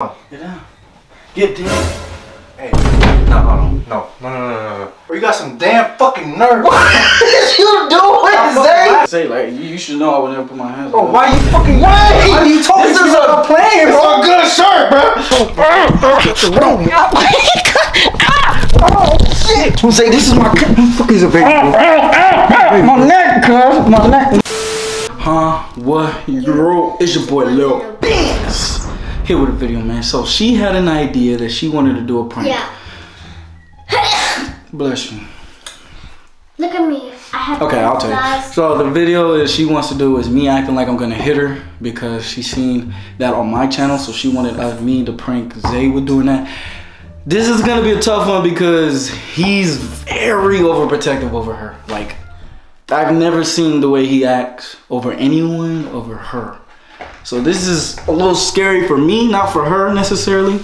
Get down. Get down. Hey, no, hold on. No, no, no, no, no, no. Bro, you got some damn fucking nerve. What is you doing, Zay? Say like you, you should know I would never put my hands. Bro, on why you fucking why? Why you talking This to is me a about playing, It's bro? a good shirt, bro. Who say this is my who the fuck is a baby? My neck, cuz. My neck. Huh? What? Yo, it's your boy Laro Benz. Here with a video, man. So she had an idea that she wanted to do a prank. Yeah. Bless you. Look at me. I have Okay, I'll tell you. So the video that she wants to do is me acting like I'm gonna hit her because she seen that on my channel, so she wanted uh, me to prank Zay with doing that. This is gonna be a tough one because he's very overprotective over her. Like I've never seen the way he acts over anyone over her. So this is a little scary for me, not for her necessarily.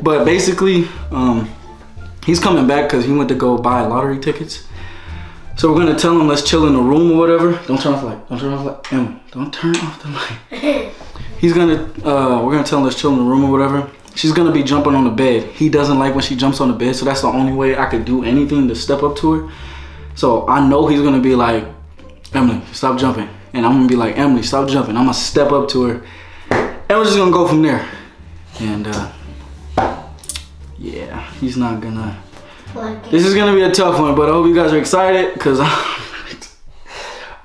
But basically, um, he's coming back because he went to go buy lottery tickets. So we're gonna tell him let's chill in the room or whatever. Don't turn off the light. Don't turn off the light. Emma, don't turn off the light. He's gonna uh we're gonna tell him let's chill in the room or whatever. She's gonna be jumping on the bed. He doesn't like when she jumps on the bed, so that's the only way I could do anything to step up to her. So I know he's gonna be like, Emmali, stop jumping. And I'm gonna be like, Emmali, stop jumping. I'm gonna step up to her. And we're just gonna go from there. And uh yeah, he's not gonna this is gonna be a tough one, but I hope you guys are excited because I'm,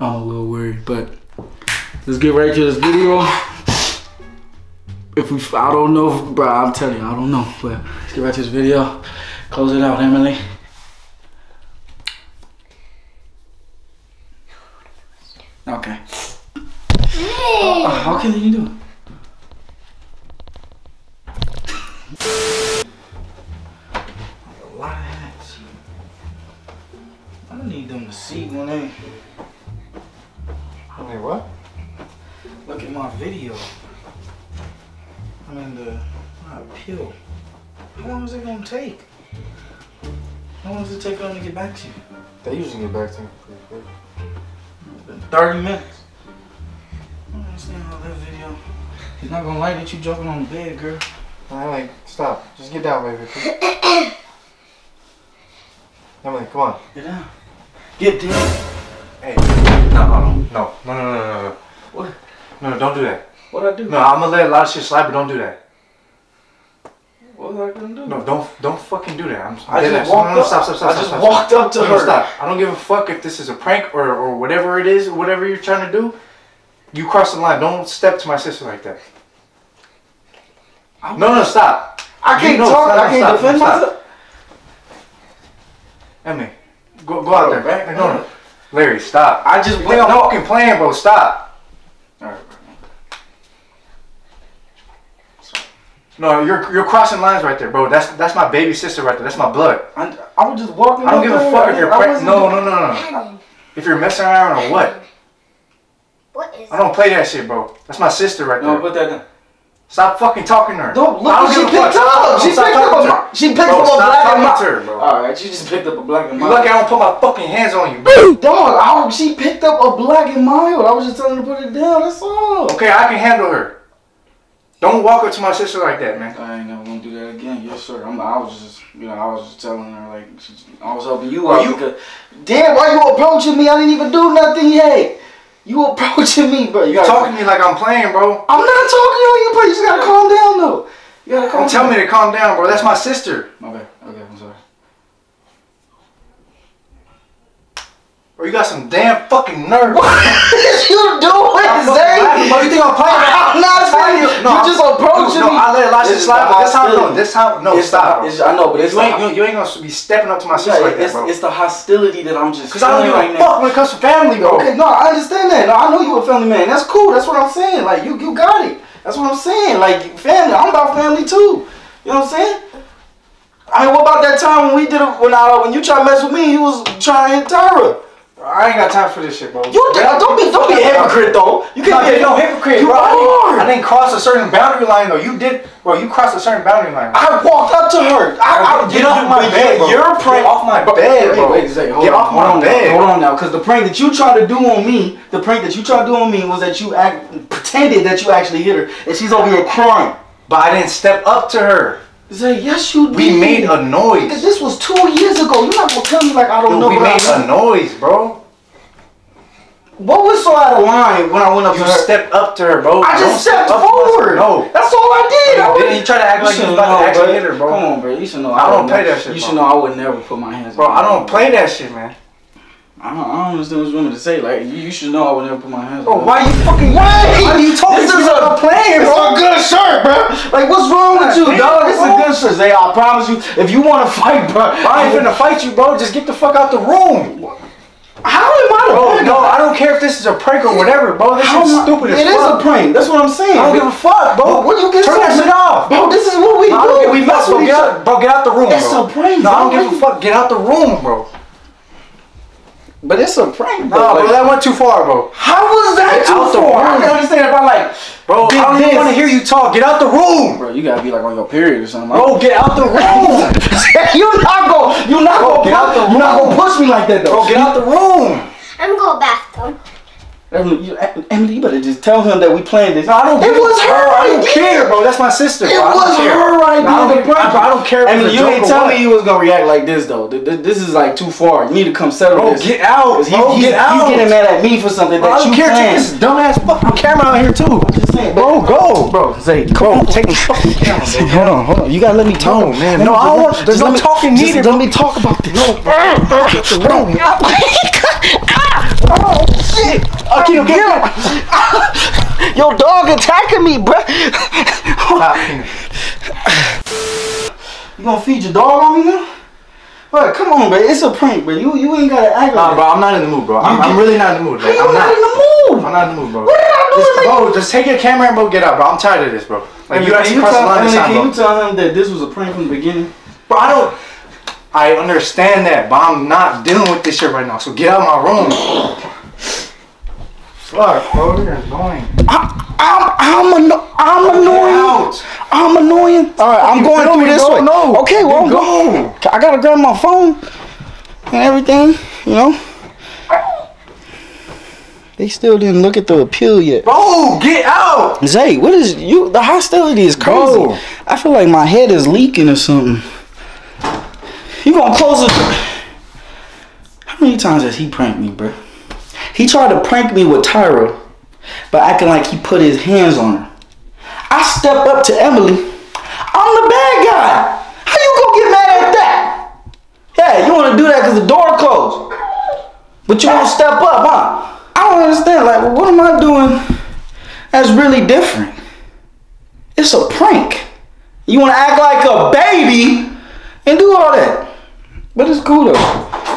I'm a little worried. But let's get right to this video. If we, I don't know, bro. I'm telling you, I don't know. But let's get right to this video. Close it out, Emmali. Okay. Hey. Uh, how can you do it? A lot of hats. I don't need them to see when they I mean, what? look at my video. I mean the my appeal. How long is it gonna take? How long does it take for them to get back to you? They usually get back to me pretty quick. It's been 30 minutes. I don't understand how that video. He's not gonna like that you jumping on the bed, girl. I like, stop. Just get down, baby. Emmali, come on. Get down. Get down. Hey, no, on. No, no, no, no, no, no. What? No, don't do that. What I do? No, I'm gonna let a lot of shit slide, but don't do that. What was I gonna do? No, don't, don't fucking do that. I'm. I just ass. walked no, no, up. Stop, stop, stop, I just stop, walked up to No, no, her. Stop. I don't give a fuck if this is a prank or, or whatever it is, whatever you're trying to do. You cross the line. Don't step to my sister like that. I- No, no, stop. I can't You know, talk. stop, I can't stop, defend stop. myself. Emmali, go, go out there. back- no, no. Larry, stop. I just You went. No. fucking playing, bro? Stop. No, you're you're crossing lines right there, bro. That's that's my baby sister right there. That's my blood. I, I was just walking. I don't give a fuck if you're I No, no, no, no. If you're messing around or what? What is I don't play that shit, bro. That's my sister right there. No, put that down. Stop fucking talking to her. Don't look. Don't She picked fuck. up. She Stop picked up. A, she picked Bro, up a stop black and talking white. to her, bro. All right, she just picked up a black and You mild. lucky I don't put my fucking hands on you, bro. Dog, I, she picked up a black and mild. I was just telling her to put it down. That's all. Okay, I can handle her. Don't walk up to my sister like that, man. I ain't never gonna do that again. Yes, sir. I'm, I was just, you know, I was just telling her like, I was helping you out you- because, damn, why you approaching me? I didn't even do nothing yet. You approaching me, bro. You gotta- talking to me like I'm playing, bro. I'm not talking on you, bro. You just gotta calm down, though. You gotta calm Don't tell me to calm down, bro. That's my sister. Okay, okay, I'm sorry. Bro, you got some damn fucking nerve. What is you doing, I'm fucking bro. You think I'm playing? I'm not I'm telling saying you. You just approaching no, me. I let a lot of shit slide, but this time, no, hostility. this time, no, It's stop. the- bro. I know, but it's you ain't, you, you ain't gonna be stepping up to my sister Yeah, like that, it's, bro. it's the hostility that I'm just Cause I don't give feeling a right fuck when it comes to family, bro. Okay, no, I understand that. No, I know you a family man. That's cool. That's what I'm saying. Like you, you got it. That's what I'm saying. Like family. I'm about family too. You know what I'm saying? I mean, what about that time when we did it? When I, when you tried to mess with me, you was trying to hit Tyrah. I ain't got time for this shit, bro. You don't be, don't be a hypocrite though. You can't be you're no hypocrite, You bro. I didn't, I didn't cross a certain boundary line, though. You did, bro. You crossed a certain boundary line. I walked up to her. I, I Get off my bed, bro. You're prank Get off my bed, bro. Wait, wait a second. Hold Get on, off hold my on bed. Now, hold on now, because the prank that you tried to do on me, the prank that you tried to do on me was that you act pretended that you actually hit her, and she's over here crying. But I didn't step up to her. Zay, yes you did. We made a Nigga, noise. This was two years ago. You're not gonna tell me like I don't Dude, know. we but I made a noise, bro. What was so out of line when I went up You to her? stepped up to her, bro. I Don't just step stepped up to forward. No. That's all I did. I You was- didn't try to act like you was about to actually hit her, bro. Come on, bro. You should know. I don't play never- that shit, You bro. should know I would never put my hands. Bro, on I don't play that shit, man. I don't, I don't understand what you want me to say. Like, you, you should know I would never put my hands. Bro, on why you fucking Wait! Why you talking This to is me a- about playing, It's bro? a good shirt, bro. Like, what's wrong with you, dog? damn, It's a good shirt. Zay, I promise you, if you want to fight, bro, I ain't finna fight you, bro. Just get the fuck out the room. How am I Bro, no. I don't care if this is a prank or whatever, bro. This How shit's I- stupid as It is fuck. a prank. That's what I'm saying. I don't give a fuck, bro. Bro, what you get Turn that shit off. Bro, this is what we No, don't We mess fuck, bro. with Get each out, other. bro, get out the room, It's bro. a prank, No, I don't give a fuck. Get out the room, bro. But it's a prank, Nah, bro, Like, that went too far, bro. How was that Get too out the far? I room. can understand if I like, Bro, Did I don't this. even want to hear you talk. Get out the room. bro, you gotta be like on your period or something. Bro, get out the room. you're not gonna, you're not Bro, gonna, get out the you're not gonna push me like that though. Bro, get out the room. I'm going bathroom. Emmali, you, Emmali, you better just tell him that we planned this. I don't It was her bro, I don't care, bro. That's my sister. It bro. I don't was care. her idea No, I don't, to give- prank I, bro, I don't care Emmali, you ain't tell me you was gonna react like this though. Th- th- This is like too far. You need to come settle Bro, this. get out. 'Cause he, Bro, he's, get out. he's getting mad at me for something Bro, that I don't you care. Take planned. this dumbass fucking camera out here too. Just saying, Bro, go. bro, Zay, Bro, take the fucking camera, bro. Hold on, hold on. You gotta let me talk. No, man. Let No, I don't want- just there's let no me- talking needed, Let me talk about this. No, bro. Ah! oh shit! Okay, okay. Your dog attacking me, bro. you gonna feed your dog on me now? Bro, come on, bro. It's a prank, bro. You you ain't gotta act Nah, like bro, I'm not in the mood, bro. I'm, I'm really not in the mood. Like, I'm not not. in the mood. I'm not in the mood, bro. What did I do Just, bro, just take your camera and bro, get out, bro. I'm tired of this, bro. Like, you actually can crossed the line this time, can you tell him that this was a prank from the beginning? Bro, I don't. I understand that, but I'm not dealing with this shit right now. So get out of my room. Fuck, bro, you're annoying. I, I'm I'm anno- I'm annoying. out. I'm annoying. All right, I'm going through this way. No. Okay, well, I'm Then. I gotta grab my phone and everything. You know. They still didn't look at the appeal yet. Bro, get out. Zay, what is you? The hostility is crazy. Bro. I feel like my head is leaking or something. You gonna close it? How many times has he pranked me, bro? He tried to prank me with Tyrah, but acting like he put his hands on her. I step up to Emmali. I'm the bad guy. How you gonna get mad at that? Yeah, you wanna do that because the door closed. But you won't step up, huh? I don't understand. Like, what am I doing that's really different? It's a prank. You wanna act like a baby and do all that. But it's cool though.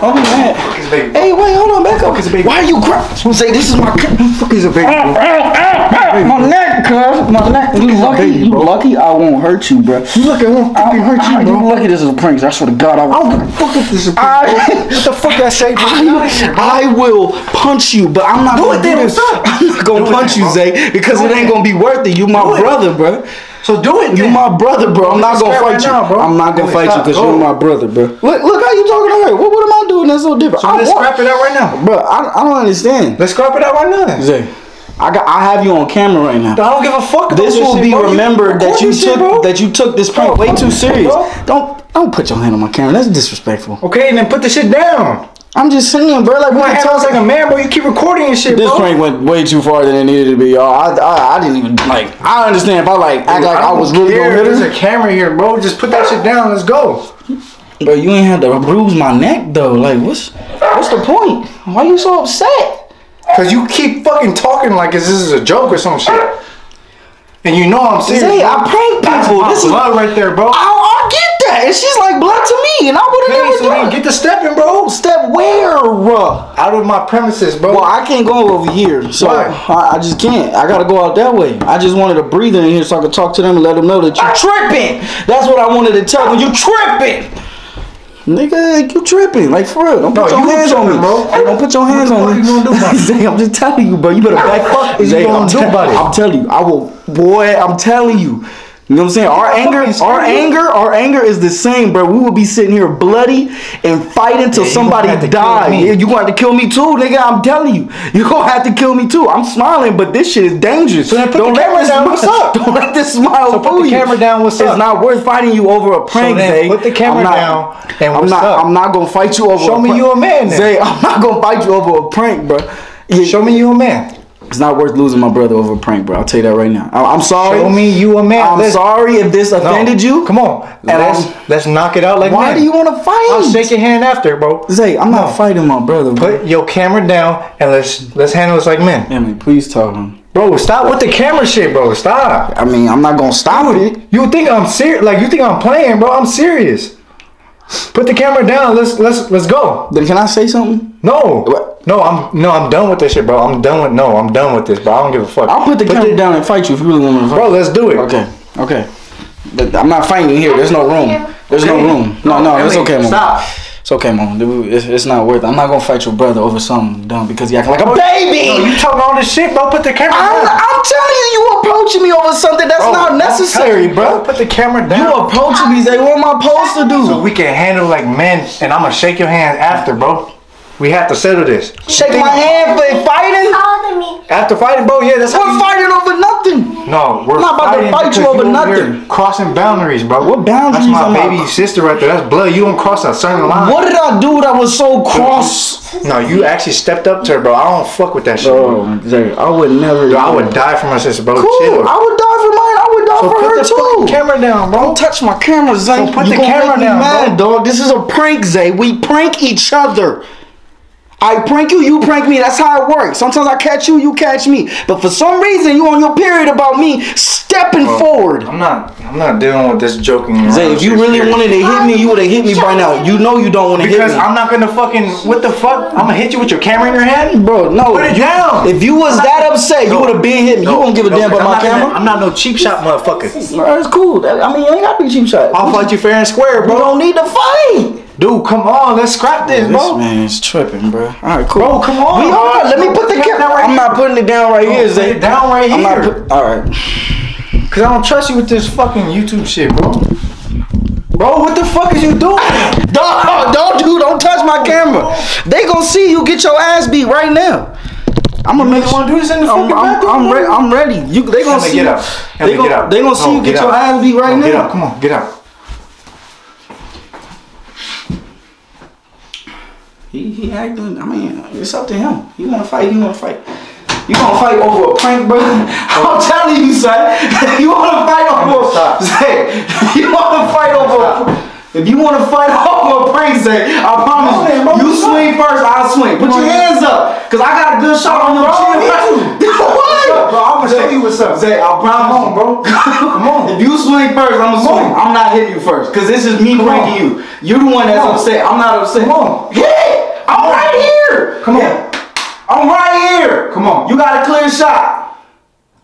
Don't be mad. Fuck is baby. Hey, wait, hold on, back up. is a baby? Why are you crying? I'm Say this is my Fuck is a baby, bro. my neck, cuz. My neck. You lucky. baby, you lucky. I won't hurt you, bro. You look at him fucking hurt I, you, you bro. lucky this is a prank. I swear to God, I I will. a fuck if this is a I- prank, bro. What the fuck I say, bro? Get out of here, bro. I will punch you, but I'm not Do gonna it then, do this. up? I'm not gonna Do punch then, you. Zay, because Do it it ain't gonna be worth it. You my Do it. brother, bro. So do it. You then. my brother, bro. I'm not gonna fight you. now, bro. I'm not gonna fight you because you're my brother, bro. Look, look how you talking to her. What, what am I doing that's so different? So I let's want- scrap it out right now. Bro, I, I don't understand. Let's scrap it out right now. Zay, I got I have you on camera right now. I don't give a fuck. about This will shit, be bro. You remembered that you this shit, took that you took this prank way too serious. bro. Don't don't put your hand on my camera. That's disrespectful. Okay, and then put the shit down. I'm just saying, bro. Like we My can hand talk was like a man, bro. You keep recording and shit, This bro. prank went way too far than it needed to be, y'all. I, I, I didn't even like. I understand if I like act like I, don't was really gonna hit There's a camera here, bro. Just put that shit down. Let's go. but you ain't had to bruise my neck though. Like, what's what's the point? Why you so upset? Cause you keep fucking talking like this is a joke or some shit. And you know I'm serious. Zay, bro. I prank That's people. my This is I, blood right there, bro. I get that, and she's like blood to me, and I would have never so done. get the stepping, bro. Step where? Out of my premises, bro. Well, I can't go over here, so? I, I just can't. I gotta go out that way. I just wanted to breathe in here so I could talk to them and let them know that you tripping. That's what I wanted to tell them. You tripping, nigga. You tripping? Like for real? Don't put No, your you hands on me, bro. Hey, don't put your hands the on me. you gonna do? Zay, I'm just telling you, bro. You better back fuck is you Zay, gonna I'm do tell- about it? I'm telling you, I will, boy. I'm telling you. You know what I'm saying? Our I'm anger, our you. anger, our anger is the same, bro. We will be sitting here bloody and fighting till Yeah, somebody gonna have to kill die. Yeah, you gonna have to kill me too, nigga. I'm telling you, you gonna have to kill me too. I'm smiling, but this shit is dangerous. So then put don't the let camera down, what's up? Don't let this smile So put the you. camera down, what's up? it's up? not worth fighting you over a prank, then Zay. put the camera I'm not- down, and I'm what's not. up? I'm not gonna fight you over. A prank. Show a me prank. you a man then. Zay, I'm not gonna fight you over a prank, bro. Yeah, Show me you a man. It's not worth losing my brother over a prank, bro. I'll tell you that right now. I- I'm sorry. Show me you a man. I'm Let's- sorry if this No. offended you. Come on. And let's I'm- let's knock it out like Why do you want to fight? I'll shake your hand after, bro. Zay, I'm not fighting my brother. Bro. Put your camera down and let's let's handle this like men. Emmali, please talk to him. Bro, stop with the camera shit, bro. Stop. I mean, I'm not gonna stop with it. You think I'm serious? Like you think I'm playing, bro? I'm serious. Put the camera down. Let's let's let's go. Then can I say something? No, What? no, I'm no, I'm done with this shit, bro. I'm done with no, I'm done with this, bro. I don't give a fuck. I'll put the camera down and fight you if you really want me to fight. bro. Let's do it. Okay, okay. But I'm not fighting you here. There's no room. There's no room. No, no, it's okay, mom. Stop. It's okay, mom. Dude, It's, it's not worth it. I'm not gonna fight your brother over something dumb because he acting like a No, baby. you talking all this shit, bro. Put the camera I'm, down. I'm telling you, you approaching me over something that's Bro, not necessary, telling you, bro. Put the camera down. You approaching me, Zay. What am I supposed to do? so we can handle like men, and I'm gonna shake your hand after, bro. We have to settle this. Shake my hand for fighting? Taller me. After fighting, bro. Yeah, that's how We're you- fighting over nothing. No, we're I'm not about to fighting fight you over over nothing. here Crossing boundaries, bro. What boundaries That's am my I- baby sister right there. That's blood. You don't cross a certain line. What did I do that was so cross? No, you actually stepped up to her, bro. I don't fuck with that shit. Bro. Bro, Zay, I would never. Yo, I would die for my sister, bro. Cool. Chill. I would die for mine. I would die so for her the too. fucking camera down, bro. Don't touch my camera, Zay. So put You the camera make me down, mad, bro. dog. This is a prank, Zay. We prank each other. I prank you, you prank me. That's how it works. Sometimes I catch you, you catch me. But for some reason, you on your period about me stepping forward. I'm not. I'm not dealing with this joking. around Zay, if you really here. wanted to hit me, you would have hit me by now. You know you don't want to hit me. Because. I'm not gonna fucking. What the fuck? I'm gonna hit you with your camera in your hand, Bro, no. Put it down. If you was that upset, you would have been hit me. you No, won't give a no, damn about my not gonna- camera. I'm not no cheap shot motherfucker. Bro, It's cool. I mean, you ain't got to be cheap shot. I'll fight you fair and square, Bro, bro. don't need to fight. Dude, come on, let's scrap this, bro. This man's tripping, bro. All right, cool. Bro, come on. We are. Let me put the camera. right I'm not putting it down right here, Put Zay. it down right I'm not here. put, all right. Cause I don't trust you with this fucking YouTube shit, bro. Bro, what the fuck is you doing? Don't, don't do. Don't touch my camera. They gonna see you get your ass beat right now. I'm gonna make You wanna do this in the I'm, fucking I'm, I'm, bro? re- I'm ready. You, they gonna see. get you- up. They gonna, get up. they gonna see you get, get your ass beat right now. Get up, come on, get up. He, he acting. I mean, it's up to him. He wanna fight. He wanna fight. You gonna fight over a prank, brother? I'm telling you, son. you wanna fight over? Say, you wanna fight over? Stop. If you wanna fight over a prank, say, I promise Come on, you. You swing first, I'll swing. Put your hands up, cause I got a good shot on your chin. what? What's up, bro? I'ma show you what's up. Zay, I promise Come on, bro. Come on. If you swing first, I'm gonna swing. I'm not hitting you first, cause this is me Come pranking on. you. You're the one that's Come on. upset. I'm not upset. Come on. It! I'm right here. Come on. I'm right here. Come on. You got a clear shot.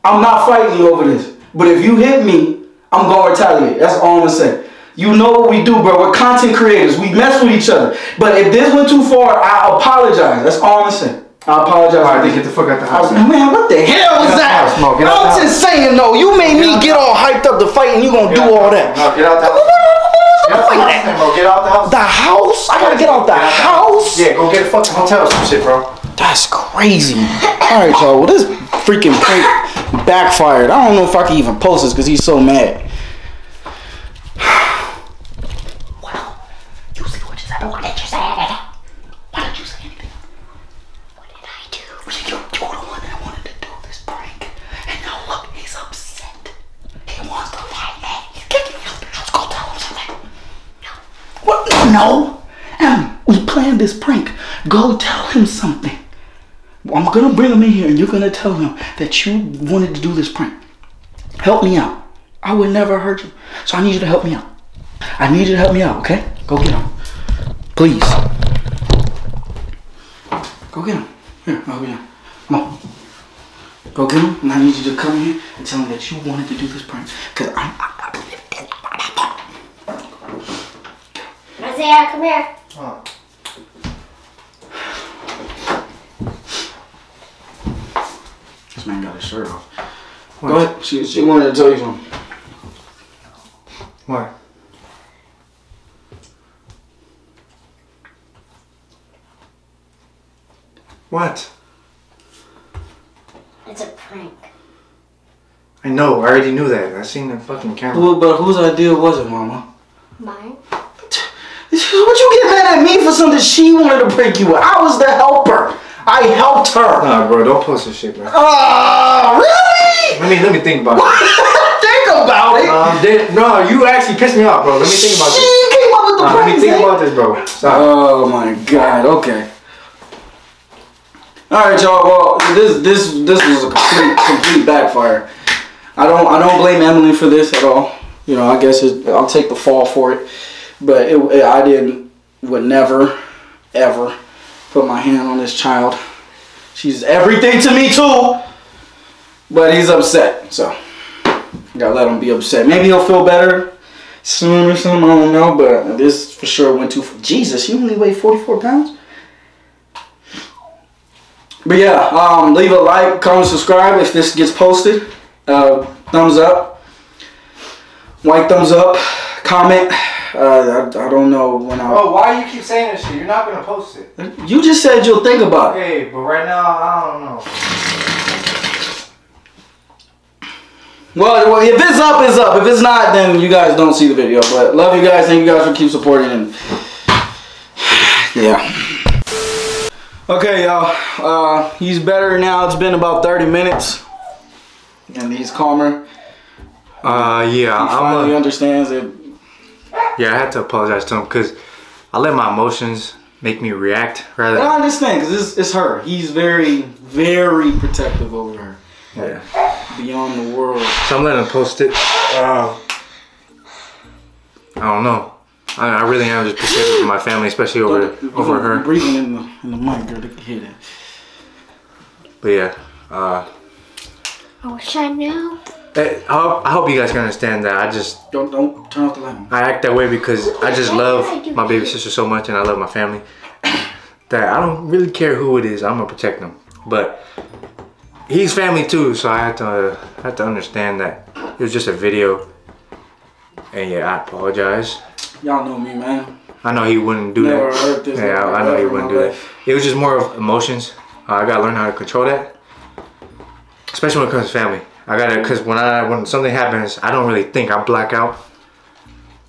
I'm not fighting you over this. But if you hit me, I'm gonna retaliate. That's all I'm gonna say. You know what we do, bro. We're content creators. We mess with each other. But if this went too far, I apologize. That's all I'm gonna say. I apologize. All right, then get the fuck out the house. was- man, what the hell was Get out the that? house, I'm just saying, no. You made Get me get all hyped up to fight, and you gonna do Get all that. No, get out the house. The house, then, bro. Get out the house. The house? I gotta get out the house. Yeah, go get a fucking hotel or some shit, bro. That's crazy. All right, y'all. Well, this freaking prank backfired. I don't know if I can even post this because he's so mad. Well, you see what just happened. Why did you say anything? Why did you say anything? What did I do? You, you're the one that wanted to do this prank. And now look, he's upset. He wants to fight me. He's kicking me out the house. Go tell him something. No. No. Em, we planned this prank. Go tell him something. I'm gonna bring him in here and you're gonna tell him that you wanted to do this prank. Help me out. I would never hurt you. So I need you to help me out. I need you to help me out, okay? Go get him. Please. Go get him. Here, I'll get him. Come on. Go get him, and I need you to come here and tell him that you wanted to do this prank. Cause I, I, Isaiah, come here. This man got his shirt off. Go ahead. She, she wanted to tell you something. What? What? It's a prank. I know. I already knew that. I seen the fucking camera. Who, but whose idea was it, Mama? Mine? What you get mad at me for something she wanted to prank you with? I was the helper. I helped her. Nah, bro. Don't post this shit, bro. Ah, really? Let me let me think about it. think about it. Um, then, no, you actually pissed me off, bro. Let me think about she this. came up with the Nah, let me think about this, bro. Stop. Oh my god. Okay. All right, y'all. Well, this this this was a complete complete backfire. I don't I don't blame Emmali for this at all. You know, I guess it, I'll take the fall for it. But it, it- I didn't would never ever put my hand on this child. She's everything to me too. But he's upset, so gotta let him be upset. Maybe he'll feel better soon or something. I don't know, but this for sure went too. Jesus, you only weigh forty four pounds. But yeah, um, leave a like, comment, subscribe if this gets posted. Uh, thumbs up, white thumbs up, comment. Uh, I, I don't know when I. Bro, why you keep saying this shit? You're not gonna post it. You just said you'll think about it. Hey, but right now I don't know. Well, well, if it's up, it's up. If it's not, then you guys don't see the video. But love you guys. Thank you guys for keep supporting and yeah. Okay, y'all. Uh, he's better now. It's been about 30 minutes, and he's calmer. Uh, yeah, He finally I'm. A, understands it. Yeah, I had to apologize to him because I let my emotions make me react rather. But I understand because it's, it's her. He's very, very protective over her. Yeah. Beyond the world. So I'm letting him post it. Uh, I don't know. I, I really am just protective of my family, especially over Don't- over you're her. Breathing in the in the mic, girl. They can hear that. But yeah, uh, I wish I knew. Eh, I hope, you guys can understand that I just Don't don't turn off the light. I act that way because I just love my baby sister so much and I love my family that I don't really care who it is. I'm gonna protect them. But he's family too, so I have to I have to understand that it was just a video. And yeah, I apologize. Y'all know me, man. I know he wouldn't do Never that. heard this Yeah, like I know he wouldn't my do that. It was just more of emotions. Uh, I gotta learn how to control that, especially when it comes to family. I gotta, cause when I when something happens, I don't really think. I black out.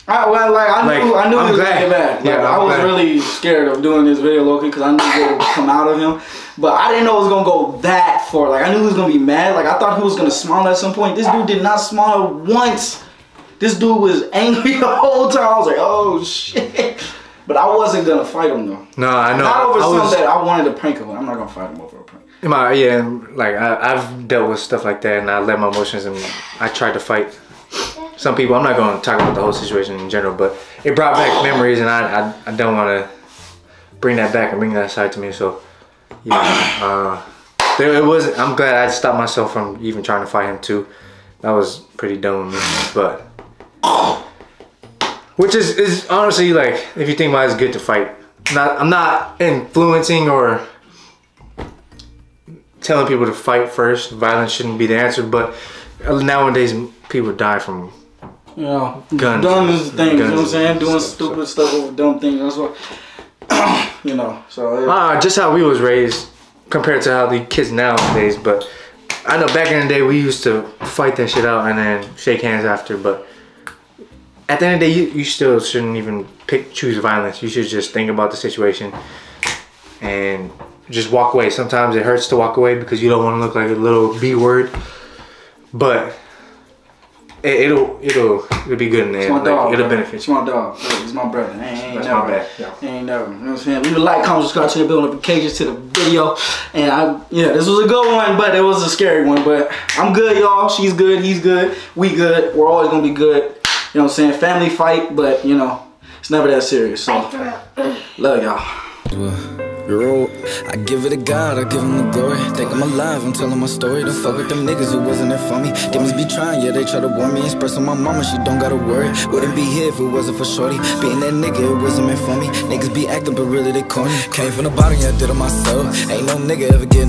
I, well, like I knew, I knew I'm he was glad. gonna get mad. Like, Yeah, I was glad. really scared of doing this video, Loki, because I knew what would come out of him. But I didn't know it was gonna go that far. Like I knew he was gonna be mad. Like I thought he was gonna smile at some point. This dude did not smile once. This dude was angry the whole time. I was like, oh shit. But I wasn't gonna fight him though. No, I know. Not over I something was, that I wanted to prank him. I'm not gonna fight him over a prank. my, yeah, like I, I've dealt with stuff like that, and I let my emotions, and I tried to fight some people. I'm not going to talk about the whole situation in general, but it brought back memories, and I, I, I don't want to bring that back and bring that side to me. So, yeah, uh, there it was. I'm glad I stopped myself from even trying to fight him too. That was pretty dumb of me, but which is is honestly like if you think about it, it's good to fight. Not I'm not influencing or telling people to fight first. Violence shouldn't be the answer, but nowadays people die from You know, Guns. dumbest things. You know what I'm saying? Doing stuff, stupid stuff over dumb things. That's what. you know. So. yeah. Ah, just how we was raised compared to how the kids nowadays. But I know back in the day we used to fight that shit out and then shake hands after. But at the end of the day, you, you still shouldn't even pick choose violence. You should just think about the situation and just walk away. Sometimes it hurts to walk away because you don't want to look like a little B word. But it, it'll it'll it'll be good in the It's my Like, dog. it'll bro. benefit It's my dog. It's my brother. Ain't, ain't That's never. my bad, yeah. Ain't never. You know what I'm saying? Leave a like, comment, subscribe, turn your bell notifications to the video. And I, yeah, this was a good one, but it was a scary one. But I'm good, y'all. She's good. He's good. We good. We're always gonna be good. You know what I'm saying? Family fight, but you know, it's never that serious. So love y'all. You're. I give it to God, I give him the glory. Think I'm alive, I'm telling my story. Don't fuck with them niggas who wasn't there for me. Demons be trying, yeah, they try to warn me. Expressing my mama, she don't gotta worry. Wouldn't be here if it wasn't for Shorty. Being that nigga, it wasn't meant for me. Niggas be acting, but really they corny. Came from the bottom, yeah, I did it myself. Ain't no nigga ever getting.